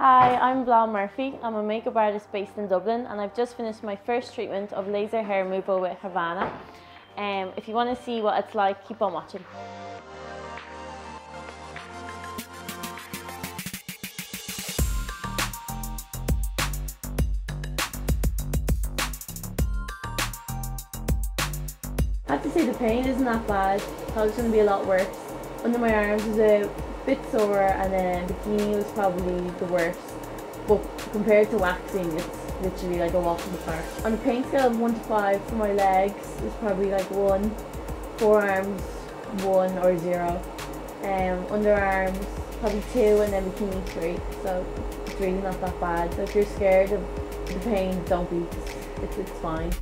Hi, I'm Blau Murphy. I'm a makeup artist based in Dublin and I've just finished my first treatment of laser hair removal with Havana. Um, if you want to see what it's like, keep on watching. I have to say the pain isn't that bad. Thought it was going to be a lot worse. Under my arms is a bit sore and then bikini was probably the worst. But compared to waxing, it's literally like a walk in the park. On a pain scale of 1 to 5 for my legs, it's probably like 1. Forearms, 1 or 0. Um, underarms, probably 2 and then bikini 3. So it's really not that bad. So if you're scared of the pain, don't be. It's, it's fine.